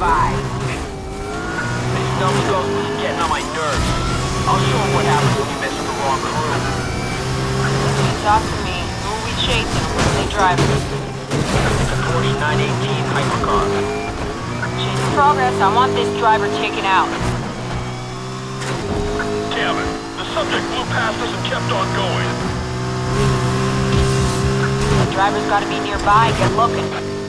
by. This dumb goat is getting on my nerves. I'll show him what happens when you mess with the wrong crew. You talk to me, who will we chasing? What's they driving? The Porsche 918 Hypercar. Chase progress, I want this driver taken out. Damn it. The subject blew past us and kept on going. The driver's gotta be nearby, get looking.